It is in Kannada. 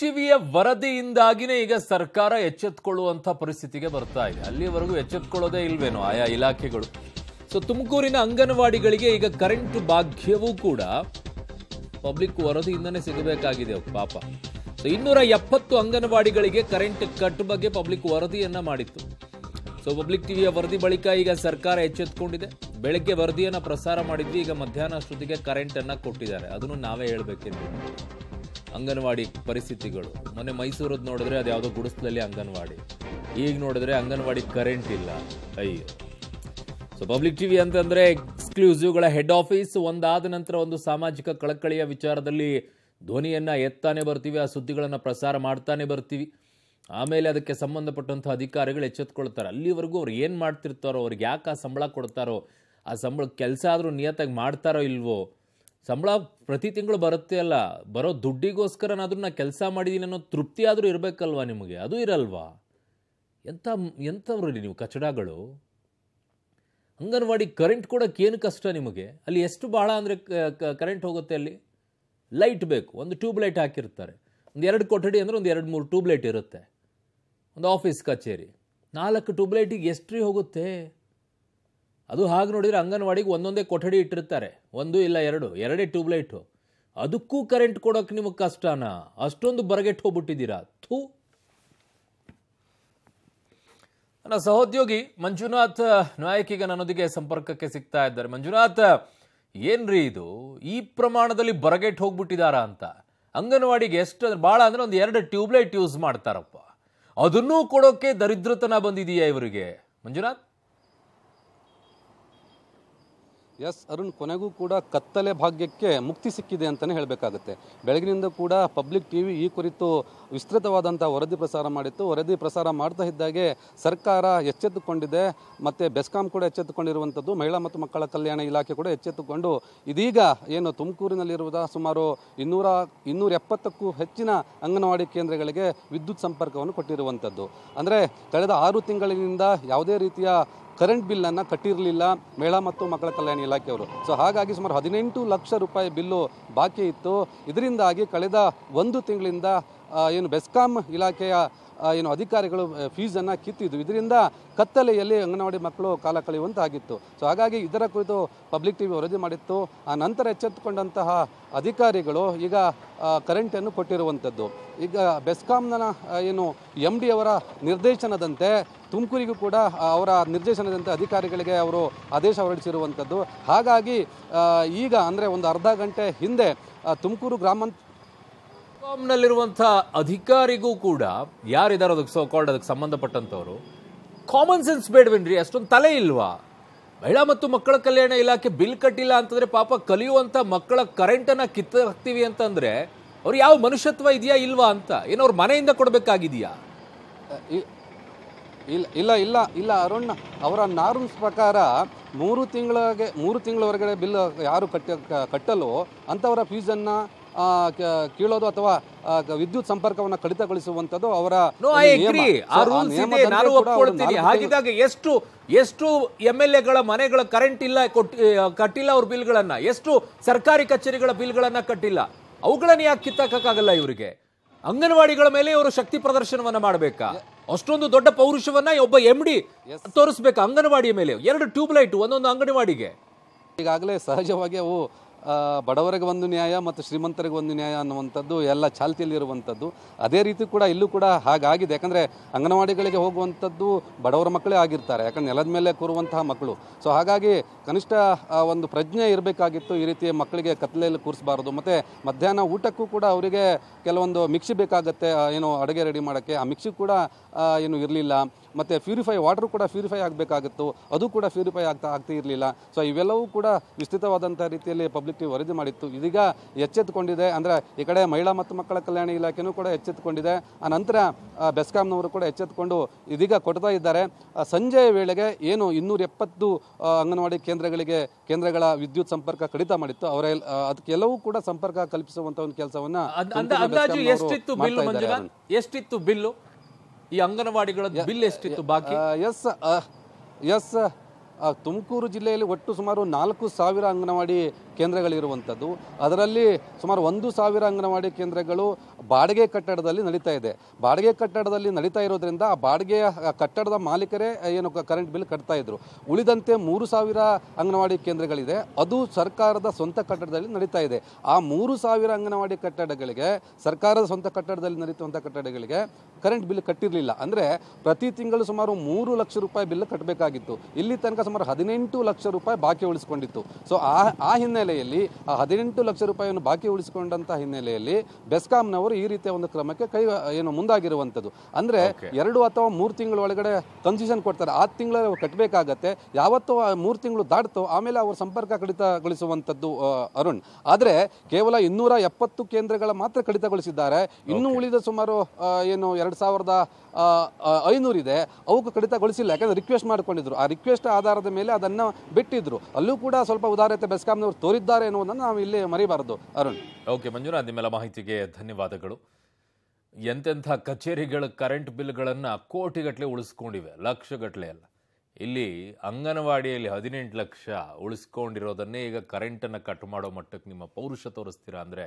ಟಿವಿಯ ವರದಿಯಿಂದಾಗಿನೇ ಈಗ ಸರ್ಕಾರ ಎಚ್ಚೆತ್ಕೊಳ್ಳುವಂಥ ಪರಿಸ್ಥಿತಿಗೆ ಬರ್ತಾ ಇದೆ. ಅಲ್ಲಿವರೆಗೂ ಎಚ್ಚೆತ್ಕೊಳ್ಳೋದೇ ಇಲ್ವೇನೋ ಆಯಾ ಇಲಾಖೆಗಳು. ಸೊ ತುಮಕೂರಿನ ಅಂಗನವಾಡಿಗಳಿಗೆ ಈಗ ಕರೆಂಟ್ ಭಾಗ್ಯವೂ ಕೂಡ ಪಬ್ಲಿಕ್ ವರದಿಯಿಂದನೇ ಸಿಗಬೇಕಾಗಿದೆ ಪಾಪ. ಸೊ ಇನ್ನೂರ ಎಪ್ಪತ್ತು ಅಂಗನವಾಡಿಗಳಿಗೆ ಕರೆಂಟ್ ಕಟ್ ಬಗ್ಗೆ ಪಬ್ಲಿಕ್ ವರದಿಯನ್ನ ಮಾಡಿತ್ತು. ಸೊ ಪಬ್ಲಿಕ್ ಟಿವಿಯ ವರದಿ ಬಳಿಕ ಈಗ ಸರ್ಕಾರ ಎಚ್ಚೆತ್ಕೊಂಡಿದೆ. ಬೆಳಗ್ಗೆ ವರದಿಯನ್ನ ಪ್ರಸಾರ ಮಾಡಿದ್ವಿ, ಈಗ ಮಧ್ಯಾಹ್ನ ಅಷ್ಟೊತ್ತಿಗೆ ಕರೆಂಟನ್ನು ಕೊಟ್ಟಿದ್ದಾರೆ. ಅದನ್ನು ನಾವೇ ಹೇಳ್ಬೇಕೆಂದು ಅಂಗನವಾಡಿ ಪರಿಸ್ಥಿತಿಗಳು. ಮೊನ್ನೆ ಮೈಸೂರದ್ದು ನೋಡಿದ್ರೆ ಅದು ಯಾವುದೋ ಗುಡಿಸ್ಲಲ್ಲಿ ಅಂಗನವಾಡಿ. ಈಗ ನೋಡಿದ್ರೆ ಅಂಗನವಾಡಿ ಕರೆಂಟ್ ಇಲ್ಲ. ಅಯ್ಯೋ. ಸೊ ಪಬ್ಲಿಕ್ ಟಿವಿ ಅಂತಂದ್ರೆ ಎಕ್ಸ್ಕ್ಲೂಸಿವ್ಗಳ ಹೆಡ್ ಆಫೀಸ್ ಒಂದಾದ ನಂತರ ಒಂದು ಸಾಮಾಜಿಕ ಕಳಕಳಿಯ ವಿಚಾರದಲ್ಲಿ ಧ್ವನಿಯನ್ನ ಎತ್ತಾನೆ ಬರ್ತೀವಿ, ಆ ಸುದ್ದಿಗಳನ್ನು ಪ್ರಸಾರ ಮಾಡ್ತಾನೆ ಬರ್ತೀವಿ. ಆಮೇಲೆ ಅದಕ್ಕೆ ಸಂಬಂಧಪಟ್ಟಂಥ ಅಧಿಕಾರಿಗಳು ಎಚ್ಚೆತ್ಕೊಳ್ತಾರೆ. ಅಲ್ಲಿವರೆಗೂ ಅವ್ರು ಏನು ಮಾಡ್ತಿರ್ತಾರೋ, ಅವ್ರಿಗೆ ಯಾಕೆ ಆ ಸಂಬಳ ಕೊಡ್ತಾರೋ, ಆ ಸಂಬಳ ಕೆಲಸ ಆದರೂ ನಿಯತ್ತಾಗಿ ಮಾಡ್ತಾರೋ ಇಲ್ವೋ ಸಂಬಳ ಪ್ರತಿ ತಿಂಗಳು ಬರುತ್ತೆ ಅಲ್ಲ, ಬರೋ ದುಡ್ಡಿಗೋಸ್ಕರನಾದರೂ ನಾನು ಕೆಲಸ ಮಾಡಿದ್ದೀನಿ ಅನ್ನೋ ತೃಪ್ತಿ ಆದರೂ ಇರಬೇಕಲ್ವಾ ನಿಮಗೆ? ಅದು ಇರಲ್ವಾ? ಎಂಥ ಎಂಥವ್ರು ನೀವು ಕಚಡಗಳು? ಅಂಗನವಾಡಿ ಕರೆಂಟ್ ಕೊಡೋಕೆ ಏನು ಕಷ್ಟ ನಿಮಗೆ? ಅಲ್ಲಿ ಎಷ್ಟು ಭಾಳ ಅಂದರೆ ಕರೆಂಟ್ ಹೋಗುತ್ತೆ ಅಲ್ಲಿ? ಲೈಟ್ ಬೇಕು, ಒಂದು ಟ್ಯೂಬ್ ಲೈಟ್ ಹಾಕಿರ್ತಾರೆ. ಒಂದು ಎರಡು ಕೊಠಡಿ ಅಂದರೆ ಒಂದು ಎರಡು ಮೂರು ಟ್ಯೂಬ್ ಲೈಟ್ ಇರುತ್ತೆ. ಒಂದು ಆಫೀಸ್ ಕಚೇರಿ. ನಾಲ್ಕು ಟ್ಯೂಬ್ ಲೈಟಿಗೆ ಎಷ್ಟ್ರಿ ಹೋಗುತ್ತೆ? ಅದು ಹಾಗೆ ನೋಡಿದರೆ ಅಂಗನವಾಡಿಗೆ ಒಂದೊಂದೇ ಕೊಠಡಿ ಇಟ್ಟಿರ್ತಾರೆ. ಒಂದು ಇಲ್ಲ ಎರಡು, ಎರಡೇ ಟ್ಯೂಬ್ಲೈಟು. ಅದಕ್ಕೂ ಕರೆಂಟ್ ಕೊಡೋಕೆ ನಿಮಗೆ ಕಷ್ಟನಾ? ಅಷ್ಟೊಂದು ಬರಗೆಟ್ಟು ಹೋಗ್ಬಿಟ್ಟಿದ್ದೀರಾ? ಥೂ. ನನ್ನ ಸಹೋದ್ಯೋಗಿ ಮಂಜುನಾಥ್, ನಾಯಕಿಗೆ ನನ್ನೊಂದಿಗೆ ಸಂಪರ್ಕಕ್ಕೆ ಸಿಗ್ತಾ ಇದ್ದಾರೆ. ಮಂಜುನಾಥ್, ಏನ್ರಿ ಇದು? ಈ ಪ್ರಮಾಣದಲ್ಲಿ ಬರಗೆಟ್ಟು ಹೋಗ್ಬಿಟ್ಟಿದಾರಾ ಅಂತ. ಅಂಗನವಾಡಿಗೆ ಎಷ್ಟು ಭಾಳ ಅಂದ್ರೆ ಒಂದು ಎರಡು ಟ್ಯೂಬ್ಲೈಟ್ ಯೂಸ್ ಮಾಡ್ತಾರಪ್ಪ. ಅದನ್ನೂ ಕೊಡೋಕೆ ದರಿದ್ರತನ ಬಂದಿದೆಯಾ ಇವರಿಗೆ? ಮಂಜುನಾಥ್? ಎಸ್ ಅರುಣ್, ಕೊನೆಗೂ ಕೂಡ ಕತ್ತಲೆ ಭಾಗ್ಯಕ್ಕೆ ಮುಕ್ತಿ ಸಿಕ್ಕಿದೆ ಅಂತಲೇ ಹೇಳಬೇಕಾಗುತ್ತೆ. ಬೆಳಗಿನಿಂದ ಕೂಡ ಪಬ್ಲಿಕ್ ಟಿ ವಿ ಈ ಕುರಿತು ವಿಸ್ತೃತವಾದಂಥ ವರದಿ ಪ್ರಸಾರ ಮಾಡಿತ್ತು. ವರದಿ ಪ್ರಸಾರ ಮಾಡ್ತಾ ಇದ್ದಾಗೆ ಸರ್ಕಾರ ಎಚ್ಚೆತ್ತುಕೊಂಡಿದೆ. ಮತ್ತು ಬೆಸ್ಕಾಂ ಕೂಡ ಎಚ್ಚೆತ್ತುಕೊಂಡಿರುವಂಥದ್ದು ಮಹಿಳಾ ಮತ್ತು ಮಕ್ಕಳ ಕಲ್ಯಾಣ ಇಲಾಖೆ ಕೂಡ ಎಚ್ಚೆತ್ತುಕೊಂಡು ಇದೀಗ ಏನು ತುಮಕೂರಿನಲ್ಲಿರುವ ಸುಮಾರು ಇನ್ನೂರ ಇನ್ನೂರ ಎಪ್ಪತ್ತಕ್ಕೂ ಹೆಚ್ಚಿನ ಅಂಗನವಾಡಿ ಕೇಂದ್ರಗಳಿಗೆ ವಿದ್ಯುತ್ ಸಂಪರ್ಕವನ್ನು ಕೊಟ್ಟಿರುವಂಥದ್ದು ಅಂದರೆ ಕಳೆದ ಆರು ತಿಂಗಳಿನಿಂದ ಯಾವುದೇ ರೀತಿಯ ಕರೆಂಟ್ ಬಿಲ್ಲನ್ನು ಕಟ್ಟಿರಲಿಲ್ಲ ಮಹಿಳಾ ಮತ್ತು ಮಕ್ಕಳ ಕಲ್ಯಾಣ ಇಲಾಖೆಯವರು. ಸೊ ಹಾಗಾಗಿ ಸುಮಾರು ಹದಿನೆಂಟು ಲಕ್ಷ ರೂಪಾಯಿ ಬಿಲ್ಲು ಬಾಕಿ ಇತ್ತು. ಇದರಿಂದಾಗಿ ಕಳೆದ ಒಂದು ತಿಂಗಳಿಂದ ಏನು ಬೆಸ್ಕಾಂ ಇಲಾಖೆಯ ಏನು ಅಧಿಕಾರಿಗಳು ಫೀಸನ್ನು ಕಿತ್ತಿದ್ದು. ಇದರಿಂದ ಕತ್ತಲೆಯಲ್ಲಿ ಅಂಗನವಾಡಿ ಮಕ್ಕಳು ಕಾಲ ಕಳೆಯುವಂತಾಗಿತ್ತು. ಸೊ ಹಾಗಾಗಿ ಇದರ ಕುರಿತು ಪಬ್ಲಿಕ್ ಟಿವಿ ವರದಿ ಮಾಡಿತ್ತು. ಆ, ನಂತರ ಎಚ್ಚೆತ್ತುಕೊಂಡಂತಹ ಅಧಿಕಾರಿಗಳು ಈಗ ಕರೆಂಟನ್ನು ಕೊಟ್ಟಿರುವಂಥದ್ದು. ಈಗ ಬೆಸ್ಕಾಂನ ಏನು ಎಂ ಡಿ ಅವರ ನಿರ್ದೇಶನದಂತೆ, ತುಮಕೂರಿಗೂ ಕೂಡ ಅವರ ನಿರ್ದೇಶನದಂತೆ ಅಧಿಕಾರಿಗಳಿಗೆ ಅವರು ಆದೇಶ ಹೊರಡಿಸಿರುವಂಥದ್ದು. ಹಾಗಾಗಿ ಈಗ ಅಂದರೆ ಒಂದು ಅರ್ಧ ಗಂಟೆ ಹಿಂದೆ ತುಮಕೂರು ಗ್ರಾಮಾಂತರ ನಲ್ಲಿರುವಂಥ ಅಧಿಕಾರಿಗೂ ಕೂಡ, ಯಾರಿದ್ದಾರೆ ಅದಕ್ಕೆ ಸೋ ಕಾಲ್ಡ್ ಅದಕ್ಕೆ ಸಂಬಂಧಪಟ್ಟಂಥವ್ರು ಕಾಮನ್ ಸೆನ್ಸ್ ಬೇಡವೇನ್ರಿ? ಅಷ್ಟೊಂದು ತಲೆ ಇಲ್ವಾ? ಮಹಿಳಾ ಮತ್ತು ಮಕ್ಕಳ ಕಲ್ಯಾಣ ಇಲಾಖೆ ಬಿಲ್ ಕಟ್ಟಿಲ್ಲ ಅಂತಂದರೆ ಪಾಪ ಕಲಿಯುವಂಥ ಮಕ್ಕಳ ಕರೆಂಟನ್ನು ಕಿತ್ತು ಹಾಕ್ತೀವಿ ಅಂತಂದರೆ ಅವ್ರು ಯಾವ ಮನುಷ್ಯತ್ವ ಇದೆಯಾ ಇಲ್ವಾ ಅಂತ? ಏನೋ ಅವ್ರ ಮನೆಯಿಂದ ಕೊಡಬೇಕಾಗಿದೆಯಾ? ಇಲ್ಲ ಇಲ್ಲ ಇಲ್ಲ ಇಲ್ಲ, ಅರುಣ್, ಅವರ ನಾರ್ಮ್ಸ್ ಪ್ರಕಾರ ಮೂರು ತಿಂಗಳಿಗೆ, ಮೂರು ತಿಂಗಳವರೆಗೆ ಬಿಲ್ ಯಾರು ಕಟ್ಟ ಕಟ್ಟಲು ಅಂಥವರ ಫೀಸನ್ನು ಕೀಳೋದು ಅಥವಾ ವಿದ್ಯುತ್ ಸಂಪರ್ಕವನ್ನು ಕಡಿತಗೊಳಿಸುವಂತದ್ದು ಅವರ ಹಾಗಿದ್ದಾಗ ಎಷ್ಟು ಎಷ್ಟು ಎಂ ಎಲ್ ಎಗಳ ಮನೆಗಳ ಕರೆಂಟ್ ಇಲ್ಲ ಕೊಟ್ಟಿ ಕಟ್ಟಿಲ್ಲ ಅವ್ರ ಬಿಲ್ಗಳನ್ನ? ಎಷ್ಟು ಸರ್ಕಾರಿ ಕಚೇರಿಗಳ ಬಿಲ್ಗಳನ್ನ ಕಟ್ಟಿಲ್ಲ? ಅವುಗಳನ್ನ ಯಾಕೆ ಕಿತ್ತಾಕಕ್ಕಾಗಲ್ಲ ಇವರಿಗೆ? ಅಂಗನವಾಡಿಗಳ ಮೇಲೆ ಇವರು ಶಕ್ತಿ ಪ್ರದರ್ಶನವನ್ನ ಮಾಡಬೇಕಾ? ಅಷ್ಟೊಂದು ದೊಡ್ಡ ಪೌರುಷವನ್ನ ಒಬ್ಬ ಎಂ ಡಿ ತೋರಿಸ್ಬೇಕಾ ಅಂಗನವಾಡಿಯ ಮೇಲೆ? ಎರಡು ಟ್ಯೂಬ್ ಲೈಟ್ ಒಂದೊಂದು ಅಂಗನವಾಡಿಗೆ. ಈಗಾಗಲೇ ಸಹಜವಾಗಿ ಅವು ಬಡವರಿಗೆ ಒಂದು ನ್ಯಾಯ ಮತ್ತು ಶ್ರೀಮಂತರಿಗೆ ಒಂದು ನ್ಯಾಯ ಅನ್ನುವಂಥದ್ದು ಎಲ್ಲ ಚಾಲ್ತಿಯಲ್ಲಿರುವಂಥದ್ದು. ಅದೇ ರೀತಿ ಕೂಡ ಇಲ್ಲೂ ಕೂಡ ಹಾಗಾಗಿದೆ. ಯಾಕಂದರೆ ಅಂಗನವಾಡಿಗಳಿಗೆ ಹೋಗುವಂಥದ್ದು ಬಡವರ ಮಕ್ಕಳೇ ಆಗಿರ್ತಾರೆ. ಯಾಕಂದರೆ ನೆಲದ ಮೇಲೆ ಕೂರುವಂತಹ ಮಕ್ಕಳು. ಸೊ ಹಾಗಾಗಿ ಕನಿಷ್ಠ ಒಂದು ಪ್ರಜ್ಞೆ ಇರಬೇಕಾಗಿತ್ತು ಈ ರೀತಿ ಮಕ್ಕಳಿಗೆ ಕತ್ಲೆಯಲ್ಲಿ ಕೂರಿಸಬಾರ್ದು. ಮತ್ತು ಮಧ್ಯಾಹ್ನ ಊಟಕ್ಕೂ ಕೂಡ ಅವರಿಗೆ ಕೆಲವೊಂದು ಮಿಕ್ಸಿ ಬೇಕಾಗುತ್ತೆ. ಏನು ಅಡುಗೆ ರೆಡಿ ಮಾಡೋಕ್ಕೆ. ಆ ಮಿಕ್ಸಿ ಕೂಡ ಏನು ಇರಲಿಲ್ಲ. ಮತ್ತು ಪ್ಯೂರಿಫೈ ವಾಟರ್ ಕೂಡ ಪ್ಯೂರಿಫೈ ಆಗಬೇಕಾಗಿತ್ತು. ಅದು ಕೂಡ ಪ್ಯೂರಿಫೈ ಆಗ್ತಾ ಆಗ್ತಾ ಇರಲಿಲ್ಲ. ಸೊ ಇವೆಲ್ಲವೂ ಕೂಡ ವಿಸ್ತೃತವಾದಂಥ ರೀತಿಯಲ್ಲಿ ಪಬ್ಲಿಕ್ ಟಿವಿ ವರದಿ ಮಾಡಿತ್ತು. ಇದೀಗ ಎಚ್ಚೆತ್ತುಕೊಂಡಿದೆ ಅಂದರೆ ಈ ಕಡೆ ಮಹಿಳಾ ಮತ್ತು ಮಕ್ಕಳ ಕಲ್ಯಾಣ ಇಲಾಖೆನೂ ಕೂಡ ಎಚ್ಚೆತ್ತುಕೊಂಡಿದೆ ಆ ನಂತರ ಬೆಸ್ಕಾಂನವರು ಕೂಡ ಎಚ್ಚೆತ್ತುಕೊಂಡು ಇದೀಗ ಕೊಡ್ತಾ ಇದ್ದಾರೆ. ಸಂಜೆಯ ವೇಳೆಗೆ ಏನು ಇನ್ನೂರ ಎಪ್ಪತ್ತು ಅಂಗನವಾಡಿ ಕೇಂದ್ರಗಳಿಗೆ ಕೇಂದ್ರಗಳ ವಿದ್ಯುತ್ ಸಂಪರ್ಕ ಕಡಿತ ಮಾಡಿತ್ತು. ಅವರ ಅದಕ್ಕೆಲ್ಲವೂ ಕೂಡ ಸಂಪರ್ಕ ಕಲ್ಪಿಸುವಂತ ಒಂದು ಕೆಲಸವನ್ನ ಎಷ್ಟಿತ್ತು ಬಿಲ್ಲು ಈ ಅಂಗನವಾಡಿಗಳ ಬಿಲ್ ಎಷ್ಟಿತ್ತು ಬಾಕಿ? ಎಸ್ ಎಸ್ ತುಮಕೂರು ಜಿಲ್ಲೆಯಲ್ಲಿ ಒಟ್ಟು ಸುಮಾರು ನಾಲ್ಕು ಸಾವಿರ ಅಂಗನವಾಡಿ ಕೇಂದ್ರಗಳಿರುವಂಥದ್ದು. ಅದರಲ್ಲಿ ಸುಮಾರು ಒಂದು ಸಾವಿರ ಅಂಗನವಾಡಿ ಕೇಂದ್ರಗಳು ಬಾಡಿಗೆ ಕಟ್ಟಡದಲ್ಲಿ ನಡೀತಾ ಇದೆ. ಬಾಡಿಗೆ ಕಟ್ಟಡದಲ್ಲಿ ನಡೀತಾ ಇರೋದ್ರಿಂದ ಆ ಬಾಡಿಗೆಯ ಕಟ್ಟಡದ ಮಾಲೀಕರೇ ಏನು ಕರೆಂಟ್ ಬಿಲ್ ಕಟ್ತಾ ಇದ್ರು. ಉಳಿದಂತೆ ಮೂರು ಸಾವಿರ ಅಂಗನವಾಡಿ ಕೇಂದ್ರಗಳಿದೆ. ಅದು ಸರ್ಕಾರದ ಸ್ವಂತ ಕಟ್ಟಡದಲ್ಲಿ ನಡೀತಾ ಇದೆ. ಆ ಮೂರು ಸಾವಿರ ಅಂಗನವಾಡಿ ಕಟ್ಟಡಗಳಿಗೆ, ಸರ್ಕಾರದ ಸ್ವಂತ ಕಟ್ಟಡದಲ್ಲಿ ನಡೀತುವಂಥ ಕಟ್ಟಡಗಳಿಗೆ ಕರೆಂಟ್ ಬಿಲ್ ಕಟ್ಟಿರಲಿಲ್ಲ. ಅಂದರೆ ಪ್ರತಿ ತಿಂಗಳು ಸುಮಾರು ಮೂರು ಲಕ್ಷ ರೂಪಾಯಿ ಬಿಲ್ ಕಟ್ಟಬೇಕಾಗಿತ್ತು ಇಲ್ಲಿ ತನಕ ಸುಮಾರು ಹದಿನೆಂಟು ಲಕ್ಷ ರೂಪಾಯಿ ಬಾಕಿ ಉಳಿಸ್ಕೊಂಡಿತ್ತು. ಸೊ ಆ ಆ ಹಿನ್ನೆಲೆಯಲ್ಲಿ ಆ ಹದಿನೆಂಟು ಲಕ್ಷ ರೂಪಾಯಿಯನ್ನು ಬಾಕಿ ಉಳಿಸಿಕೊಂಡಂತ ಹಿನ್ನೆಲೆಯಲ್ಲಿ ಬೆಸ್ಕಾಂನವರು ಈ ರೀತಿಯ ಒಂದು ಕ್ರಮಕ್ಕೆ ಕೈ ಏನು ಮುಂದಾಗಿರುವಂಥದ್ದು. ಅಂದ್ರೆ ಎರಡು ಅಥವಾ ಮೂರು ತಿಂಗಳ ಒಳಗಡೆ ಕನ್ಸಿಷನ್ ಕೊಡ್ತಾರೆ. ಆ ತಿಂಗಳ ಕಟ್ಟಬೇಕಾಗತ್ತೆ ಯಾವತ್ತೋ ಆ ಮೂರು ತಿಂಗಳು ದಾಟ್ತೋ ಆಮೇಲೆ ಅವರು ಸಂಪರ್ಕ ಕಡಿತಗೊಳಿಸುವಂಥದ್ದು ಅರುಣ್. ಆದರೆ ಕೇವಲ ಇನ್ನೂರ ಎಪ್ಪತ್ತು ಕೇಂದ್ರಗಳ ಮಾತ್ರ ಕಡಿತಗೊಳಿಸಿದ್ದಾರೆ. ಇನ್ನು ಉಳಿದ ಸುಮಾರು ಏನು ಎರಡು ಸಾವಿರದ ಐನೂರಿದೆ ಅವಕ್ಕೂ ಕಡಿತಗೊಳಿಸಿಲ್ಲ. ಯಾಕಂದ್ರೆ ರಿಕ್ವೆಸ್ಟ್ ಮಾಡಿಕೊಂಡಿದ್ರು. ಆ ರಿಕ್ವೆಸ್ಟ್ ಆಧಾರದ ಮೇಲೆ ಅದನ್ನು ಬಿಟ್ಟಿದ್ರು. ಅಲ್ಲೂ ಕೂಡ ಸ್ವಲ್ಪ ಉದಾರತೆ ಬೆಸ್ಕಾಂನವರು ತೋರಿದ್ದಾರೆ ಎನ್ನುವುದನ್ನು ನಾವು ಇಲ್ಲಿ ಮರಿಬಾರದು. ಅರುಣ್. ಓಕೆ, ಮಂಜುನಾಥ್, ನಿಮ್ಮೆಲ್ಲ ಮಾಹಿತಿಗೆ ಧನ್ಯವಾದಗಳು. ಎಂತೆಂಥ ಕಚೇರಿಗಳ ಕರೆಂಟ್ ಬಿಲ್ಗಳನ್ನು ಕೋಟಿಗಟ್ಟಲೆ ಉಳಿಸ್ಕೊಂಡಿವೆ. ಲಕ್ಷಗಟ್ಟಲೆ ಅಲ್ಲ. ಇಲ್ಲಿ ಅಂಗನವಾಡಿಯಲ್ಲಿ ಹದಿನೆಂಟು ಲಕ್ಷ ಉಳಿಸ್ಕೊಂಡಿರೋದನ್ನೇ ಈಗ ಕರೆಂಟನ್ನು ಕಟ್ ಮಾಡೋ ಮಟ್ಟಕ್ಕೆ ನಿಮ್ಮ ಪೌರುಷ ತೋರಿಸ್ತೀರಾ ಅಂದರೆ